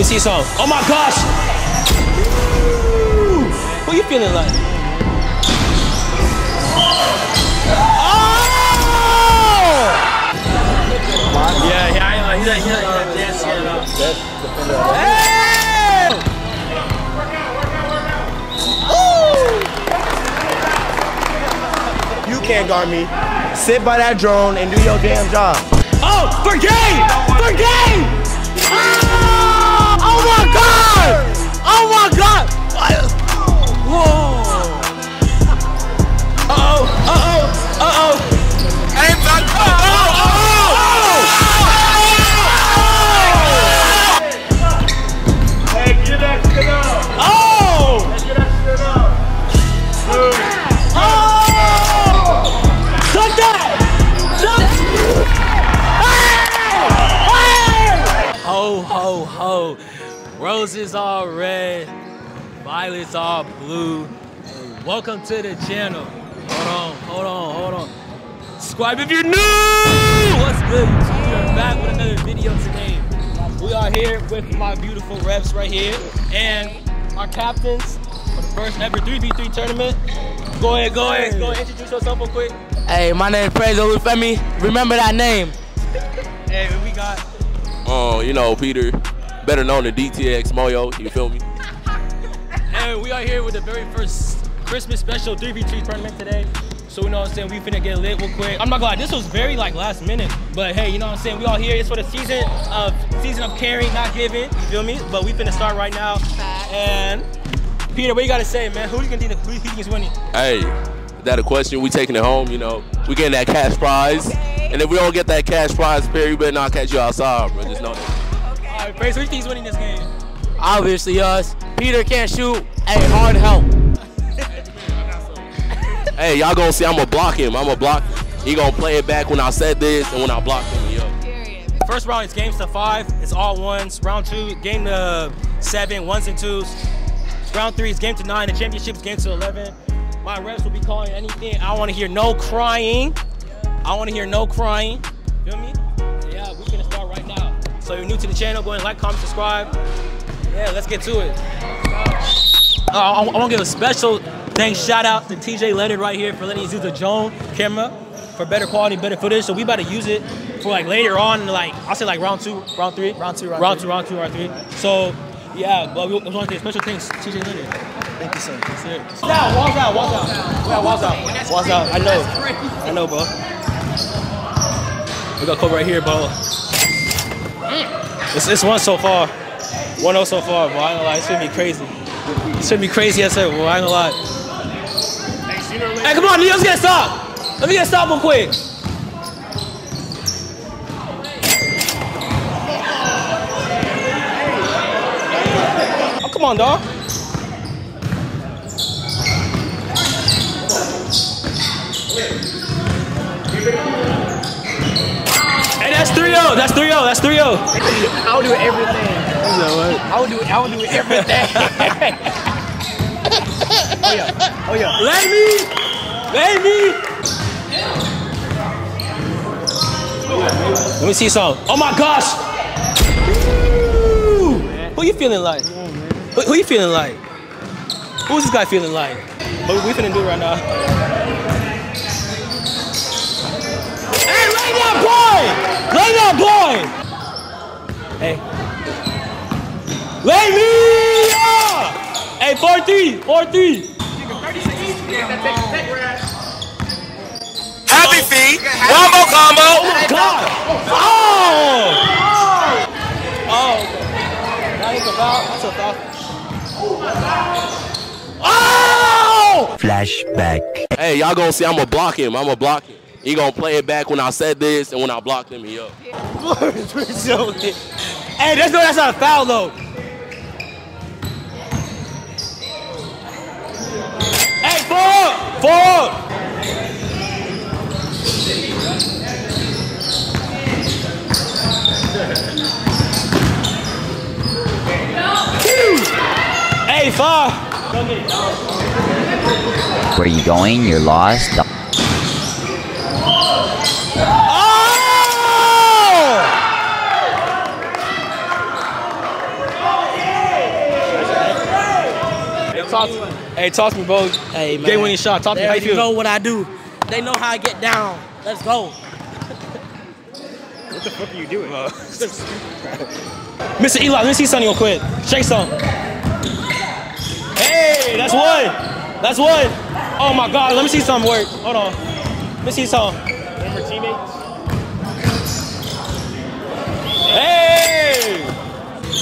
me see some. Oh my gosh! Ooh. Who you feeling like? Oh! Yeah, yeah, he's a, he's a, he's a dance here. Hey! You can't guard me. Sit by that drone and do your damn job. Oh, for game! For game! Oh, oh my god! Oh my god! Whoa! Uh-oh, uh-oh, uh-oh. Hey, man. Oh, oh, Hey, up. oh! Oh! Oh! Ho, ho. Roses are red, violets are blue. Welcome to the channel. Hold on, hold on, hold on. Subscribe if you're new! What's good, YouTube? We are back with another video today. We are here with my beautiful reps right here and our captains for the first ever 3v3 tournament. Go ahead, go ahead, go ahead, introduce yourself real quick. Hey, my name is Praise Olufemi. Remember that name. Hey, we got Oh, you know, Peter, better known as DTX Moyo, you feel me? And we are here with the very first Christmas special 3v3 tournament today. So you know what I'm saying, we finna get lit real quick. I'm not gonna lie, this was very like last minute. But hey, you know what I'm saying, we all here. It's for the season of season of caring, not giving. You feel me? But we finna start right now. And Peter, what you gotta say, man? Who's gonna think who you think is winning? Hey, that a question? We taking it home, you know. We getting that cash prize. And if we don't get that cash prize, Perry, you better not catch you outside, bro. Just know that. Alright, Praise, who you think is winning this game? Obviously us. Peter can't shoot. Hey, hard help. Hey, y'all gonna see I'm gonna block him. I'm gonna block He gonna play it back when I said this and when I blocked him, yo. First round is games to five. It's all ones. Round two, game to seven, ones and twos. Round three is game to nine. The championship is game to 11. My refs will be calling anything. I want to hear no crying. I want to hear no crying. So if you're new to the channel, go ahead and like, comment, subscribe. Yeah, let's get to it. Uh, I, I want to give a special thanks, shout out to TJ Leonard right here for letting us use the drone camera for better quality, better footage. So we about to use it for like later on, like I'll say like round two, round three, round two, round, two, round two, round three. So yeah, but we want to say special thanks, TJ Leonard. Thank you, sir. It. Now, walls out, walls out. Yeah, walls out, walls out. I know, I know, bro. We got Kobe right here, bro. It's, it's one so far. 1-0 so far, bro. I ain't gonna lie, it's gonna be crazy. It's gonna be crazy as hell, bro. I ain't gonna lie. Hey, come on, let's get a stop. Let me get a stop real quick. Oh, come on, dog. Hey, that's 3-0. That's 3-0. That's 3-0. I would do everything. I would do I would do everything. oh yeah. Oh yeah. Let me. Let me. Let me see some. Oh my gosh. Ooh. Who you feeling like? Who, who you feeling like? Who's this guy feeling like? What we finna do right now? Hey, lay that boy! Lay that boy! Hey. Lay me up! Hey, 4-3, 4-3. Happy feet. One more combo. Oh, God! Oh! Oh! That is a foul. That's a foul. Oh! Flashback. Hey, y'all gonna see I'm gonna block him. I'm gonna block him. He gonna play it back when I said this and when I blocked him, he up. hey, that's no, that's not a foul though. Hey, four up, four up. Hey, five. Where you going? You're lost. Oh! talk. Hey, talk to me, bro. Hey, man. Game winning shot. Talk to me. How you already feel? know what I do. They know how I get down. Let's go. What the fuck are you doing? Mr. Eli, let me see something real quick. Shake some. Hey, that's one. That's one. Oh my God, let me see something work. Hold on. Let me see something. Remember teammates? Hey!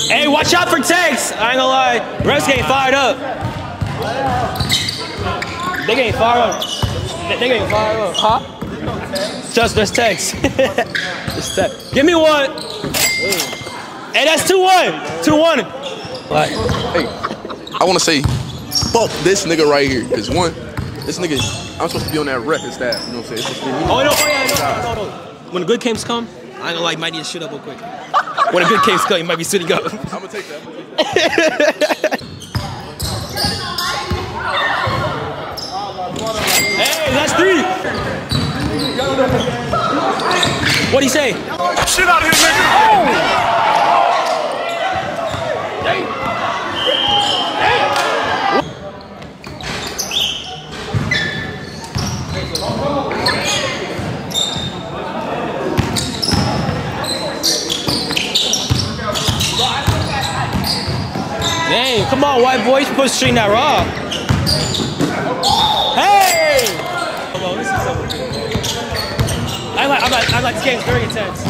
Hey, watch out for Tex. I ain't gonna lie. Refs getting fired up. They getting fired up. They, they getting fired up. Huh? Just this text. this text. Give me one. Hey, that's 2 1. 2 1. Like, Hey, I want to say, fuck this nigga right here. Cause one, this nigga, I'm supposed to be on that record staff. You know what I'm saying? It's supposed to be me. oh, no, oh, yeah, no, no, no, no. When the good games come, I ain't gonna like, you might need to shoot up real quick. when the good games come, you might be sitting up. I'm gonna take that. I'm gonna take that. Hey, that's three. What'd he say? Shit out of here, nigga. Dang, come on, white boys, you supposed to string that raw. Hey! Come on, this is something. I like, I like, I like this game's very intense.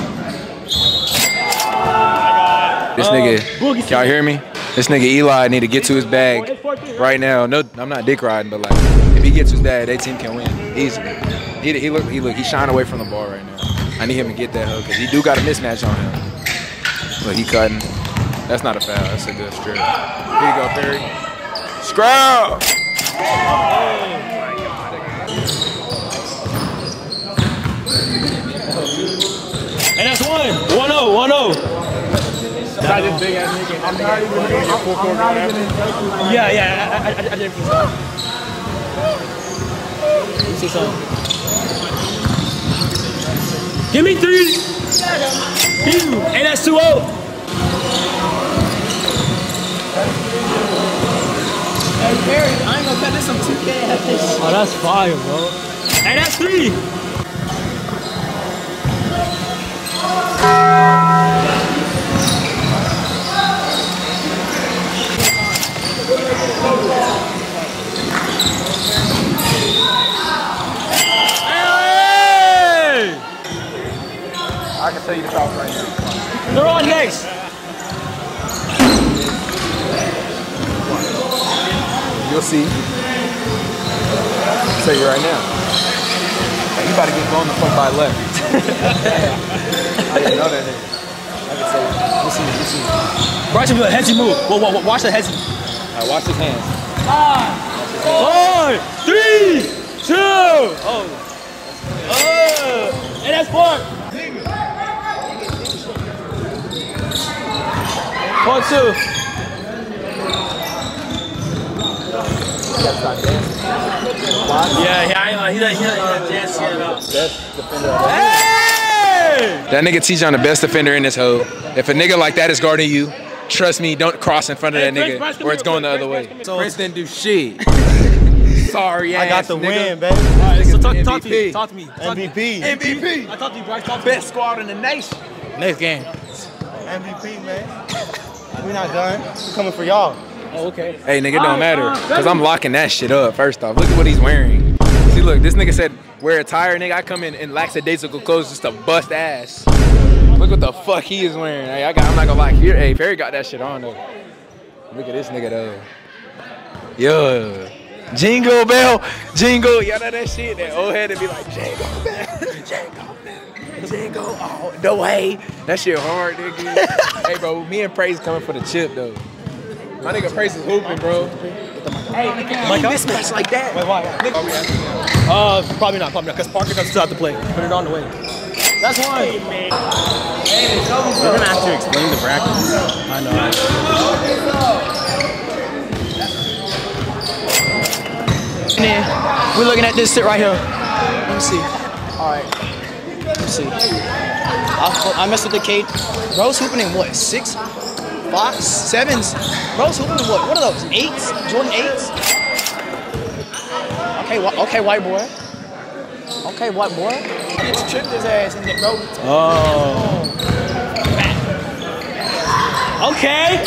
This nigga, uh, can y'all hear me? This nigga Eli need to get to his bag right now. No, I'm not dick riding, but like, if he gets his bag, that team can win easily. He, he look, he look, he's shying away from the ball right now. I need him to get that hook because he do got a mismatch on him. Look, he cutting. That's not a foul. That's a good strip. Here you go, Perry. Scrub. Oh, and that's one. 1 0, 1 0. Yeah, yeah, I, I, I, I didn't think so. Let me see something. Give me three. Two. And that's 2 0. Hey, Barry, I ain't gonna cut this on 2K. Oh, that's fire, bro. And that's three. I can tell you the foul right now. They're on next. You'll see. I'll tell you right now. You about to get blown the fuck by left. I didn't know that nigga. I can say, we'll see, we'll see. Bryson do a move. Whoa, whoa, whoa, watch the headsy. All right, watch his hands. Four, three, two. Oh. Oh. And that's four. One, two. Yeah, yeah, I, he, he, he, Hey! That nigga T-John the best defender in this hoe. If a nigga like that is guarding you, trust me, don't cross in front of that nigga or it's going the other way. come here. Prince didn't do shit. Sorry ass I got the nigga. win, baby. All right, so talk, talk to me. Talk to me. Talk to me. MVP. MVP. I talk to you, Bryce. Talk to me. Best squad in the nation. Next game. MVP, man. We're not done. We're coming for y'all. Oh, okay. Hey, nigga, don't matter. Because I'm locking that shit up, first off. Look at what he's wearing. See, look, this nigga said, wear a tire, nigga. I come in in lackadaisical clothes just to bust ass. Look what the fuck he is wearing. Hey, I got, I'm not gonna lie. Here, hey, Perry got that shit on, though. Look at this nigga, though. Yo. Jingle bell, jingle. Y'all know that shit? That old head to be like, jingle bell, jingle bell, jingle all the way. That shit hard, nigga. hey, bro, me and Praise coming for the chip, though. My nigga Praise is hooping, bro. Hey, nigga, Mike, mismatch like that. Wait, why? Uh, probably not, probably not, because Parker doesn't still have to play. Put it on the way. That's one. We're gonna have to explain the bracket. I know. And then we're looking at this shit right here. Let me see. All right. Let me see. I, I messed with the Kate. Bro's hooping in what, six? Fox sevens. Bro's hooping in what? What are those? Eights? Jordan eights? Okay, whi- okay, white boy. Okay, white boy. Just tripped his ass and then bro. Oh. Okay.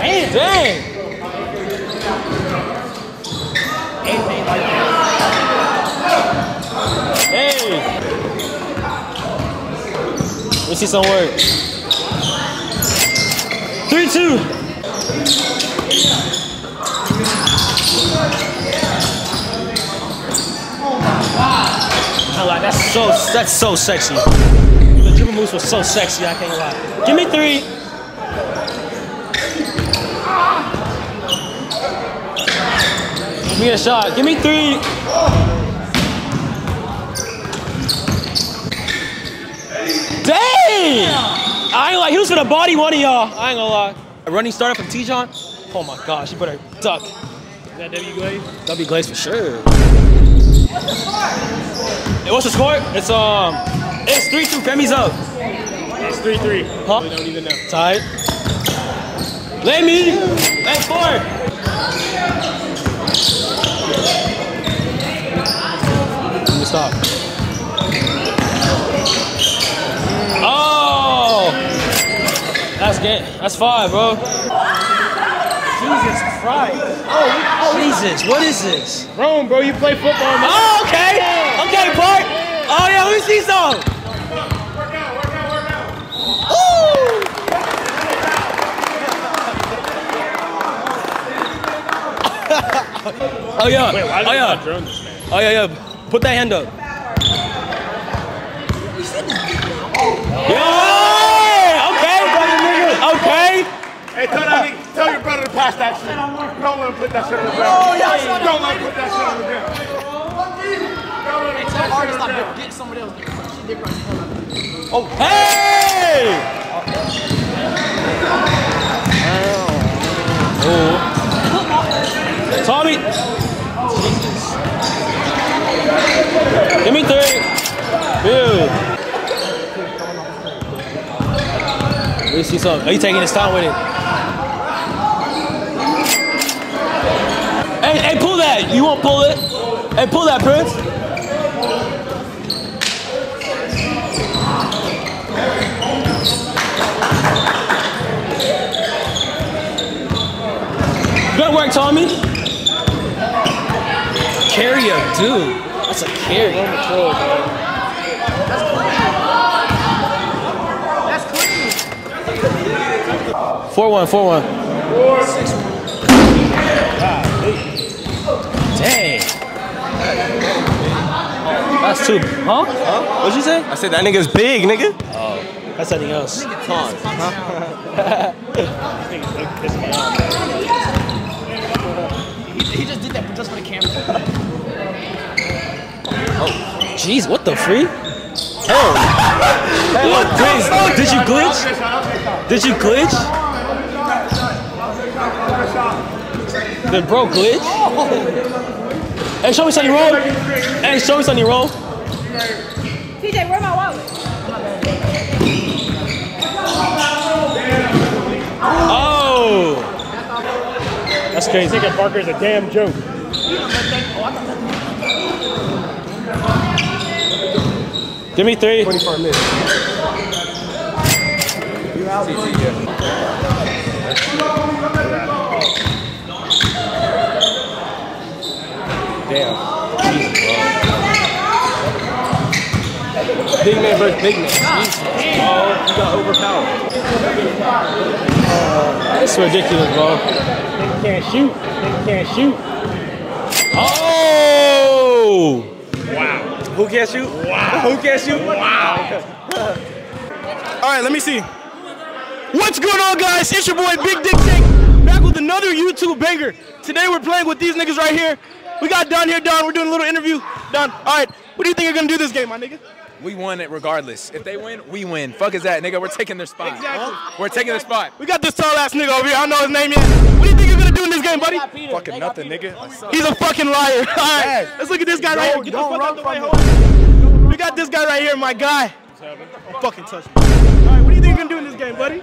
Man, Dang. anything. Hey. Let's see some work. Three, two. I like that's so that's so sexy. The dribble moves were so sexy. I can't lie. Give me three. Give me a shot. Give me three. Dang! I ain't like he was gonna body one of y'all. I ain't gonna lie. A running starter from T-John. Oh my gosh, you better duck. Is that W Glaze? W Glaze for sure. Hey, what's the score? It's um, it's three two. Femi's up. It's 3 3. Huh? We don't even know. Tied. Let me. Hey, four. Let me stop. Oh! That's game. That's five, bro. Jesus Christ. Oh, oh Jesus. What is this? Rome, bro, you play football, man. Oh, okay. Okay, Park. Oh, yeah, let me see some. Oh yeah. Wait, oh yeah. drone this, man? Oh yeah, yeah. Put that hand up. Hey, tell, that nigga, tell your brother to pass that shit. Don't let him put that shit on the ground. Oh, Don't let him put that shit on the ground. Tell Marty stop get- get somebody else. She dick right the hell out of me. Hey. Oh. Tommy. Give me three. Ew. Let me see something. Are you taking his time with it? Hey, You won't pull it. Hey, pull that, Prince. Good work, Tommy. Carry a dude. That's a carry. That's clean. Four one, four one. Dang. That's two. Huh? Huh? What'd you say? I said that nigga's big, nigga. Oh, that's something else. He, he just did that just for the camera. Oh, jeez, what the free? Hell. What? Did, did you glitch? Did you glitch? Did bro glitch? Hey, show me Sonny roll. Hey, show me Sonny roll. TJ, where my wallet? Oh. That's crazy. Thinking Parker's a damn joke. Give me three. 24 minutes. Damn. Big man versus big man. Jesus. Oh, you got overpowered. That's ridiculous, bro. Nigga can't shoot. Nigga can't shoot. Oh! Wow. Who can't shoot? Wow. Who can't shoot? Wow. All right, let me see. What's going on, guys? It's your boy Big Dick Tank back with another YouTube banger. Today we're playing with these niggas right here. We got Don here. Don, we're doing a little interview. Don, all right. What do you think you're gonna do this game, my nigga? We won it regardless. If they win, we win. Fuck is that, nigga? We're taking their spot. Exactly. We're taking their spot. We got this tall ass nigga over here. I don't know his name yet. What do you think you're gonna do in this game, buddy? Fucking nothing, nigga. He's a fucking liar. All right, let's look at this guy right here. Don't- Get the fuck run out the way. from Hold on. We got this guy right here, my guy. Don't fucking touch me. All right, what do you think you're gonna do in this game, buddy?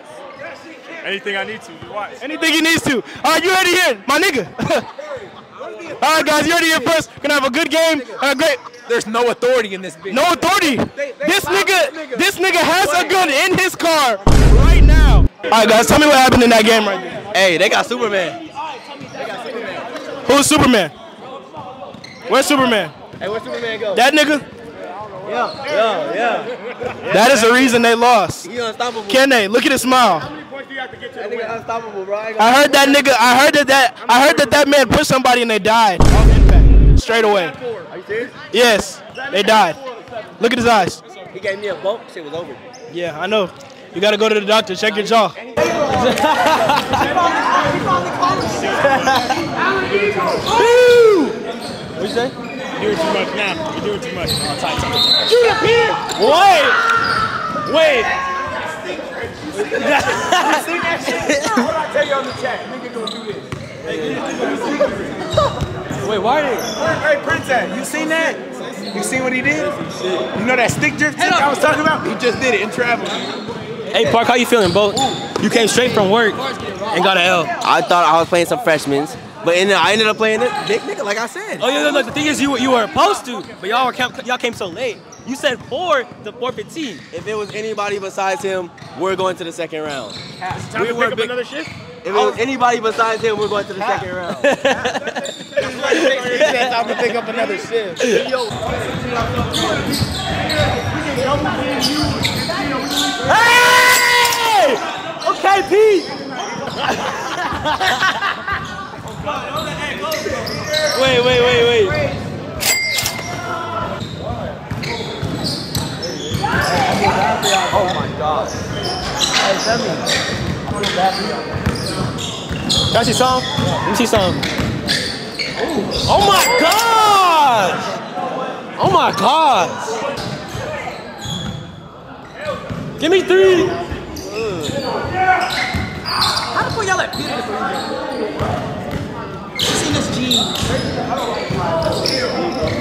Anything I need to, you watch. Anything he needs to. All right, you ready here, my nigga? All right, guys, you ready here first? Gonna have a good game. Uh, great. There's no authority in this bitch. No authority. This nigga, this nigga has a gun in his car right now. All right, guys, tell me what happened in that game right there. Hey, they got Superman. Who's Superman? Where's Superman? Hey, where's Superman go? That nigga? yeah, yeah, yeah. That is the reason they lost. He unstoppable. Can they? Look at his smile. that nigga unstoppable, bro. I heard that nigga. I heard that that. I heard that that man pushed somebody and they died straight away. Are serious? Yes, they died. Look at his eyes. He gave me a bump. Shit was over. Yeah, I know. You gotta go to the doctor. Check your jaw. What you say? You're doing too much now. You're doing too much. Oh, tight, tight. Shoot it, Peter! Wait! Wait! Wait, why did Hey, Princess, you seen that? You seen what he did? You know that stick drift trick I was talking about? He just did it in travel. Hey, Park, how you feeling, bro? You came straight from work and got an L. I thought I was playing some freshmen, but in the, I ended up playing it big nigga, like I said. Oh yeah, look. The thing is, you were you were supposed to, but y'all were came, y'all came so late. You said four to four fifteen. If it was anybody besides him, we're going to the second round. Time We to were pick up big- another shift? If it was anybody besides him, we're going to the second round. Time to pick up another shift. Hey! Okay, Pete. wait, wait, wait, wait. Can I see some? Let me see some. Oh my god! Oh my god! Give me three. How the fuck y'all let Peter before you You seen this G?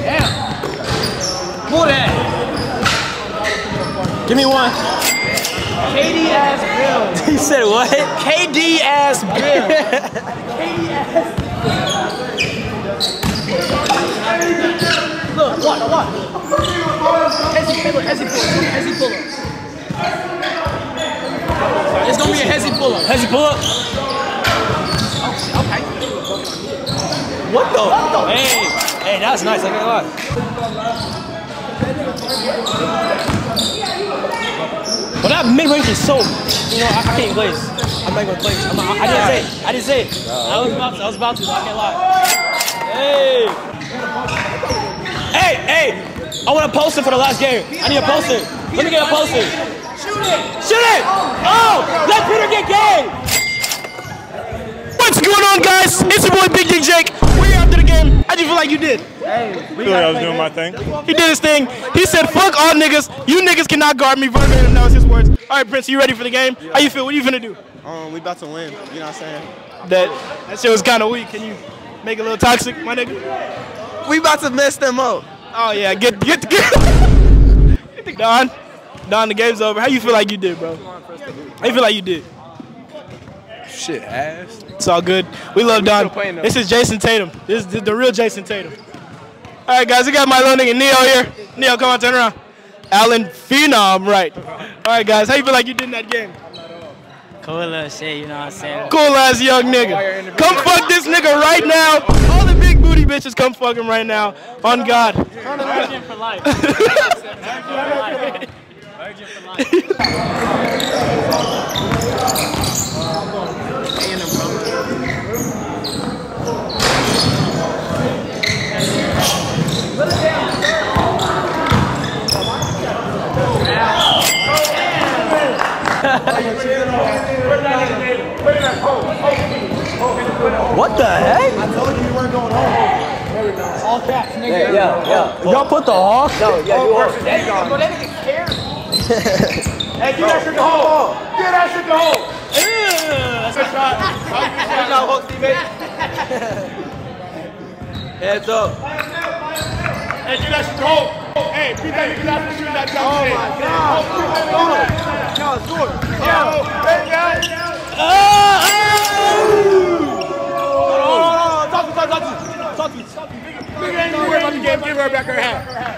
Damn. Pull that. Give me one. KD ass Bill. He said what? KD ass Bill. Look, watch, watch. Hezzy pull up, Hezzy pull up, Hezzy pull up. It's gonna be a Hezzy pull up. Hezzy pull up. Okay. What the? Hey, hey, that's nice. I can't lie. But that mid range is so, you know, I, I can't glaze. I'm not gonna glaze. I'm not, I didn't say it. I didn't say it. I was about to. I was about to. I can't lie. Hey. Hey, hey. I want a poster for the last game. I need a poster. Let me get a poster. Shoot it. Shoot it. Oh, let Peter get game. What's going on, guys? It's your boy Big Dick Jake. We're after the game. How'd you feel like you did? I feel like I was doing my thing. He did his thing. He said, "Fuck all niggas. You niggas cannot guard me." Verbatim. That was his words. All right, Prince, you ready for the game? How you feel? What are you finna do? Um, we about to win. You know what I'm saying? That that shit was kind of weak. Can you make it a little toxic, my nigga? we about to mess them up. Oh yeah, get get get. Don, Don, the game's over. How you feel like you did, bro? How you feel like you did? Shit, ass. It's all good. We love Don. still playing, though. This is Jayson Tatum. This is the real Jayson Tatum. All right, guys, we got my little nigga Neo here. Neo, come on, turn around. Alan Phenom, right. All right, guys, how you feel like you did in that game? Cool little shit, you know what I'm saying? Cool ass young nigga. Come fuck this nigga right now. All the big booty bitches come fuck him right now. On God. Virgin for life. Virgin for life. What the heck? I told you you weren't going home. All caps, nigga. Yeah, yeah, yeah. Y'all put the hawk? No, yeah, you are. That nigga, bro, that nigga scared. Hey, get that shit to home. Get that shit to home. Good shot. Good job, Hulk, Steve. Heads up. Hey, get that shit to home. Hey, beat that nigga out for shooting that jump. Oh my God. The.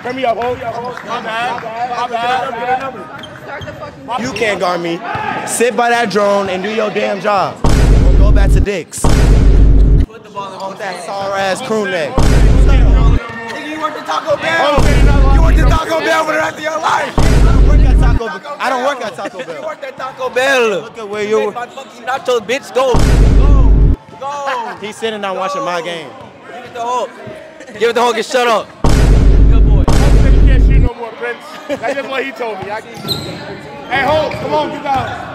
Turn me up, hold. You can't guard me. Sit by that drone and do your damn job. Go back to Dick's. Put the ball on that sour ass crew neck. You work at Taco Bell. You work at Taco Bell for the rest of your life. I don't work at Taco Bell. I don't work at Taco You Bell. work at Taco Bell. Look at where you My fucking nachos, bitch. Go. Go. He's sitting down watching my game. Give it the Hulk. Give it the Hulk and shut up. You can't shoot no more, Prince. That's just what he told me. I can... Hey, hold. Come on, get down.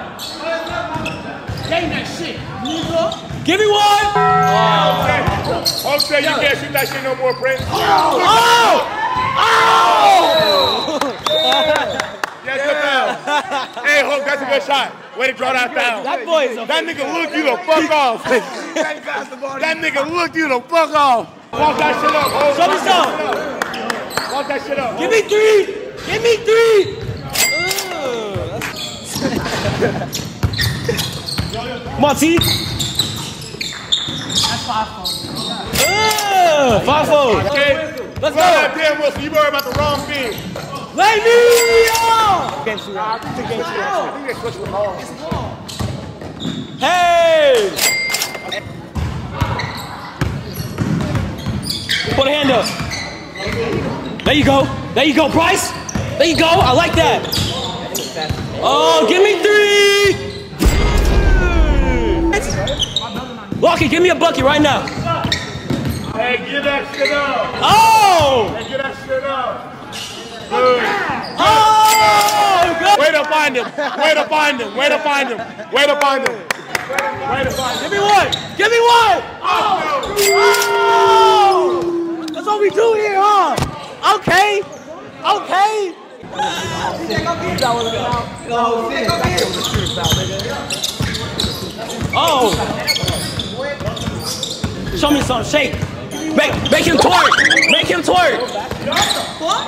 Give me one. Oh. Hulk said you can't shoot that shit no more, Prince. Yes, good foul. Hey, Hulk, that's a good shot. Way to draw that foul. That boy is a That nigga looked you the fuck off. that nigga looked you the fuck off. Walk that shit up, Hulk. Show me some. Walk that shit up. Give me three. Give me three. Come on, T. That's five four. Five four. Okay? Let's go. damn Wilson, you worried about the wrong thing. Lay me. I think they switched. I think they switched the ball. Hey. Put a hand up. There you go. There you go, Bryce. There you go. I like that. Oh, give me three. Lucky, give me a bucket right now. Hey, get that shit up. Oh! Hey, get that shit up. Oh! Good. Way to find him. Way to find him. Way to find him. Way to find him. Way to find Give me one. Give me one. Oh! That's what we do here, huh? Okay. Okay. Oh. Show me some shake. Make, make him twerk. Make him twerk. What the fuck?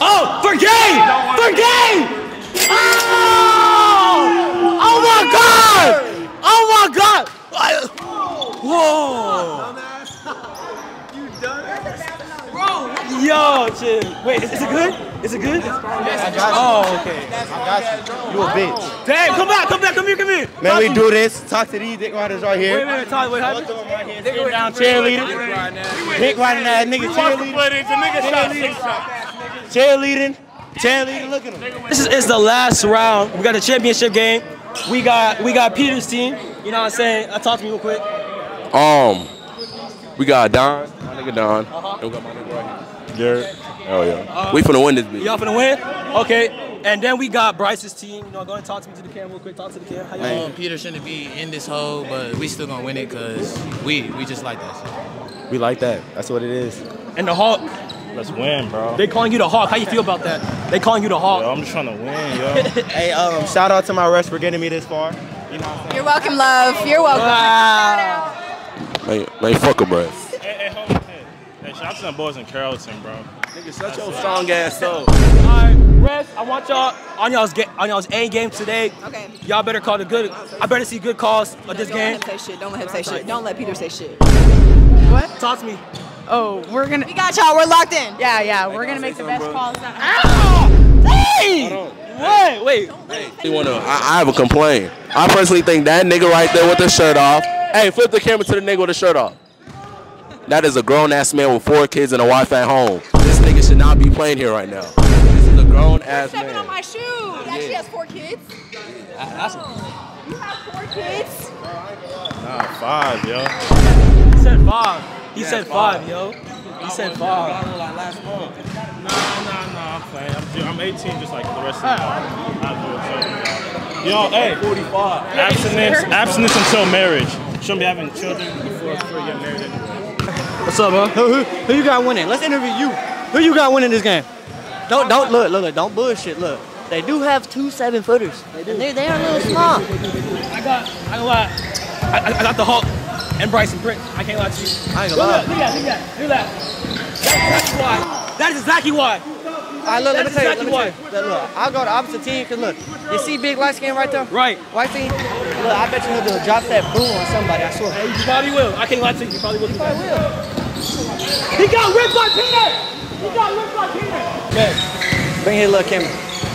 Oh, for game! For game! Oh! Oh my God! Oh my God! Whoa! Yo, chill. Wait, is, is it good? Is it good? I got you. Oh, okay. I got you. You a bitch. Damn, come back, come back, come here, come here. Man, Talk we do this. Talk to these dick riders right here. Wait, wait, wait, talk, wait, Both happen. of them right here. Down cheerleading. Dick riding that nigga Watch the cheerleading. play. Nigga shot. Cheerleading. Cheerleading. Look at him. This is, is the last round. We got a championship game. We got we got Peter's team. You know what I'm saying? Uh, talk to me real quick. Um, we got Don, my nigga Don. And we got my nigga right here. Garrett. Oh yeah. we finna win this bitch. Y'all finna win? Okay. And then we got Bryce's team. You know, go and talk to me to the camera real quick. Talk to the camera. How you Um, doing? Peter shouldn't be in this hole, but we still gonna win it because we we just like that. We like that. That's what it is. And the Hawk. Let's win, bro. They calling you the Hawk. How you feel about that? They calling you the Hawk. Yo, I'm just trying to win, yo. Hey, um, shout out to my refs for getting me this far. You're welcome, love. You're welcome. Man, man fuck a bruh. Hey, hey, shout out to the boys in Carrollton, bro. Nigga, shut your strong ass up. Alright, rest. I want y'all on y'all's ga- on y'all's A game today. Okay. Y'all better call the good. I better see good calls of this Don't game. let him say shit. Don't let him say shit. Don't let Peter say shit. What? Talk to me. Oh, we're gonna. We got y'all. We're locked in. Yeah, yeah, we're gonna make the best calls. Hey! What? Wait. You wanna? I, I have a complaint. I personally think that nigga right there with the shirt off. Hey, flip the camera to the nigga with the shirt off. That is a grown ass man with four kids and a wife at home. This nigga should not be playing here right now. This is a grown ass Stepping on my shoe. He actually has four kids. That's oh. You have four kids. Nah, five, yo. He said five. He said five, yo. He said five. Nah, nah, nah, I'm playing. I'm, I'm 18 just like the rest of y'all. I'm doing children, y'all. Yo, hey. 45. Abstinence, abstinence until marriage. Shouldn't be having children before, before you get married anyway. What's up, bro? Who, who, who you got winning? Let's interview you. Who you got winning this game? Don't don't look look look. Don't bullshit. Look, they do have two seven footers. They do. They, they are a little small. I got. I can lie. I, I- I got the Hulk and Bryson Brick. I can't lie to you. I ain't Look gonna lie. at. Look at that. Look at that. Look at that. That's exactly why. That is exactly why. I look, let me tell you, exactly let me tell you. Look, look, I'll go to opposite team because look, you see big light skin right there? Right. White team? Look, I bet you he'll do a drop that boom on somebody, I swear. He probably will. I can't lie to you. He probably will. He probably will. He got ripped by Peanut. He got ripped by Peanut. Man, bring here, little camera.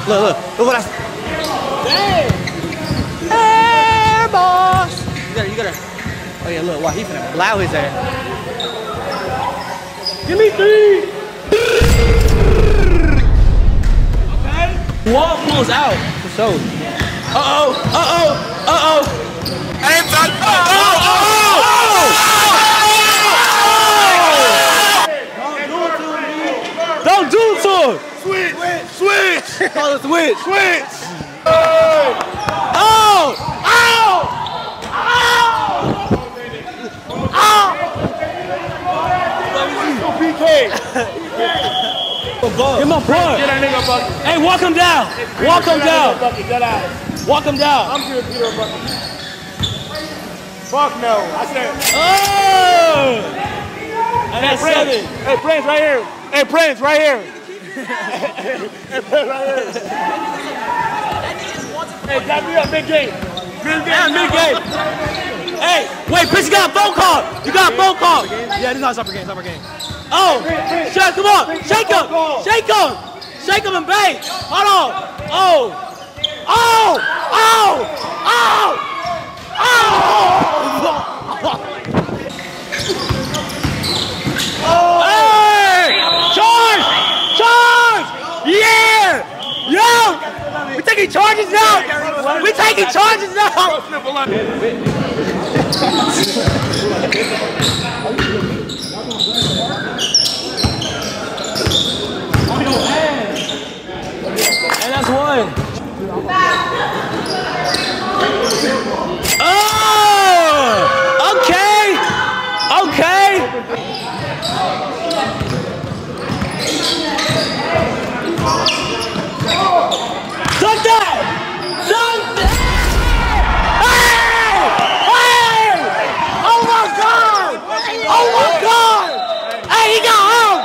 Look, look, look what I. Damn. Air boss. You gotta, you gotta. Oh yeah, look, wow, he finna blow his ass. Give me three. Wall out. For sure. Uh oh. Uh oh. Uh oh. Hey, oh, oh, oh, oh. Don't do it to him. Switch! Switch! Call it switch. Switch! Oh! Ow! Ow! PK! Get my blood. Get that nigga a bucket. Hey, walk him down. Walk him Get that nigga a down. bucket. Get out. Walk him down. I'm giving Peter a bucket. Fuck no. I said. Oh! And that's Prince. seven. Hey, Prince, right here. Hey, Prince, right here. hey, Prince, right here. Hey, got me up, big game. Big game. Yeah, mid game. Hey, wait, Prince, you got a phone call. You got a phone call. Yeah, is not summer game. Summer game. Oh, shut, come on, shake him, shake him, shake him and bang. Hold on. Oh, oh, oh, oh, oh. Hey, charge, charge, yeah, yo, we taking charges now. We taking charges now. And that's one. Oh! Okay! Okay! That! That! Hey! Hey! Oh my God! Oh my God! Hey, he got hung!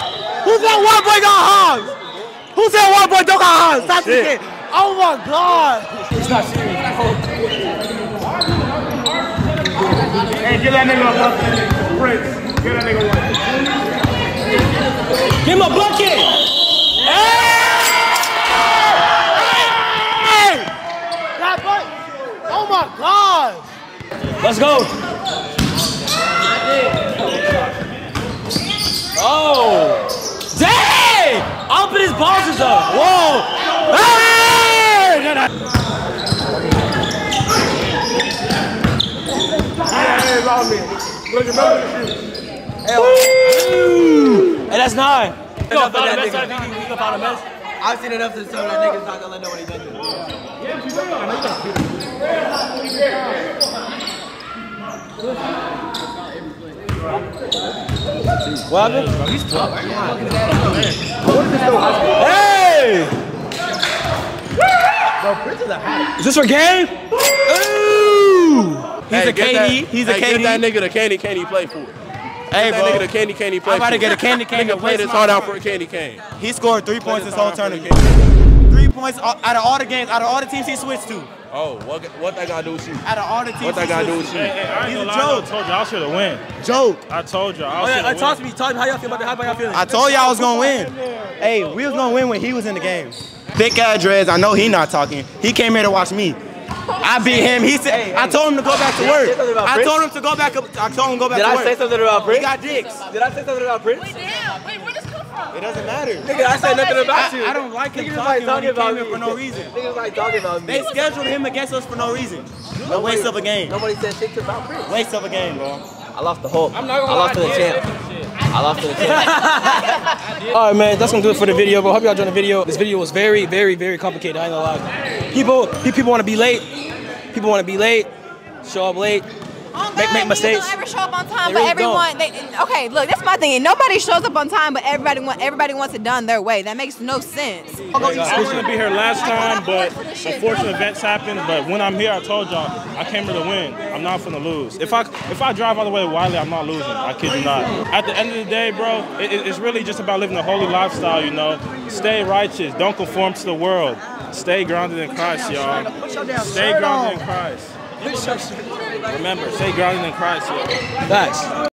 Who said one boy got hung? Who said one boy don't got hung? Stop this. Oh my God! It's not serious. Hey, get that nigga a bucket. Prince, get that nigga one. Give him a bucket! Hey! Hey! That bucket! Oh my God! Let's go. Oh! Dang! I'll put his balls up. Whoa! Hey! No, no. Hey, around me. Look, remember the shoe. Woo! Hey, that's nine. He Enough gonna of find a that mess. nigga. He gonna find a mess. I've seen enough to tell that nigga's not gonna let nobody done it. What happened? Hey! Is this for game? Ooh! He's a KD. that- He's a hey, Get that nigga the candy candy play for. Hey, Get bro. that nigga the candy candy play I'm about to get a candy cane to Nigga play waste this my hard out for a candy cane. He scored three points this this whole hard for the tournament. Three points out out of all the games, out of all the teams he switched to. Oh, what what that gotta do with you? Out of all the teams What that he gotta do with you? Hey, I He's ain't gonna lie, though. I told you I was here to win. Joke. I told you I Oh, yeah, here to talk to me. Talk to me. How y'all feel about that? How y'all feeling? I told y'all I was gonna win. Hey, we was gonna win when he was in the game. Thick address. I know he not talking. He came here to watch me. I beat him. He said I told him to go back to work. say something about I told him to go back. I told him to go back Did to I work. say something about Prince? He got dicks. Did I say something about Prince? It doesn't matter. Nigga, I said nothing about I- you. I don't like him Niggas talking like when talking he about came me here for no reason. Niggas like talking about me. They scheduled him against us for no reason. A waste of a game. Nobody said shit about Prince. Waste of a game, bro. I lost the hope. I'm not gonna I lost to the I champ. I lost to the champ. All right, man, that's gonna do it for the video, bro. Hope y'all enjoyed the video. This video was very, very, very complicated. I ain't gonna lie. People, people want to be late. People want to be late. Show up late. Oh, make, make mistakes. People don't ever show up on time, They but really everyone. They, okay, look, that's my thing. Nobody shows up on time, but everybody want everybody wants it done their way. That makes no sense. I was gonna be here last time, but unfortunate events happened. But when I'm here, I told y'all I came here to win. I'm not gonna lose. If I if I drive all the way to Wylie, I'm not losing. I kid you not. At the end of the day, bro, it, it- it's really just about living a holy lifestyle. You know, stay righteous. Don't conform to the world. Stay grounded in Christ, y'all. Stay grounded in Christ. Remember, stay grounded in Christ. Facts.